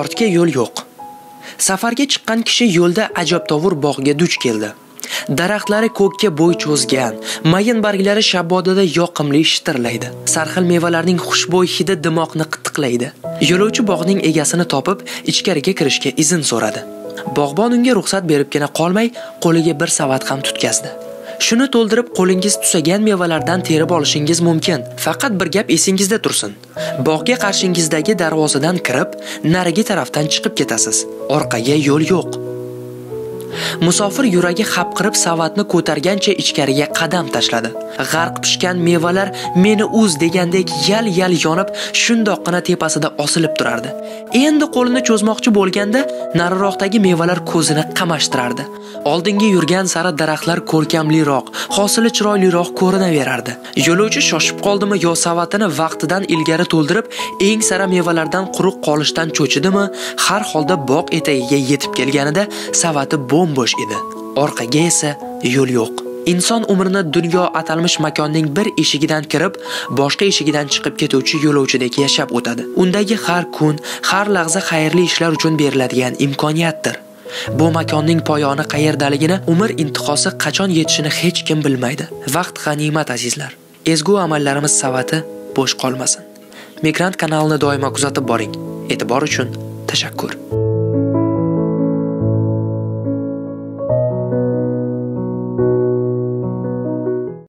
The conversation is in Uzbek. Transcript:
ortga yo'l yo'q. Safarga chiqqan kishi yo'lda ajabtovur bog'ga duch keldi. Daraxtlari ko'kka bo'y cho'zgan, mayin barglari shabbodada yoqimli shitirlaydi. Sarxil mevalarning xushbo'y hidi dimoqni qitiqlaydi. Yo'lovchi bog'ning egasini topib, ichkariga kirishga izn so'radi. Bog'bon unga ruxsat beribgina qolmay, qo'liga bir savat ham tutkazdi. Shuni to'ldirib qo'lingiz tusagan mevalardan terib olishingiz mumkin. Faqat bir gap esingizda tursin. Bog'ga qarshingizdagi darvozadan kirib, narigi tarafdan chiqib ketasiz. Orqaga yo'l yo'q. Musofir yuragi hapqirib savatni ko'targancha ichkariga qadam tashladi. G'arq pishgan mevalar meni uz degandek yal-yal yonib, shundoqqina tepasida osilib turardi. Endi qo'lini cho'zmoqchi bo'lganda, nariroqdagi mevalar ko'zini qamashtirardi. Oldinga yurgan sari daraxtlar ko'rkamliroq, hosili chiroyliroq ko'rinaverardi. Yo'lovchi shoshib qoldimi yo savatini vaqtidan ilgari to'ldirib, eng sara mevalardan quruq qolishdan cho'chidimi? Har holda bog' etagiga yetib kelganida savati bo'm-bo'sh edi. Orqaga esa yo'l yo'q. Inson umrini dunyo atalmish makonning bir eshigidan kirib, boshqa eshigidan chiqib ketuvchi yo'lovchidek yashab o'tadi. Undagi har kun, har lahza xayrli ishlar uchun beriladigan imkoniyatdir. Bu makonning poyoni qayerdaligini, umr intihosi qachon yetishini hech kim bilmaydi. Vaqt g'animat azizlar. Ezgu amallarimiz savati bo'sh qolmasin. Migrant kanalini doimo kuzatib boring. E'tibor uchun tashakkur.